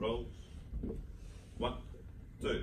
Roll. One, two.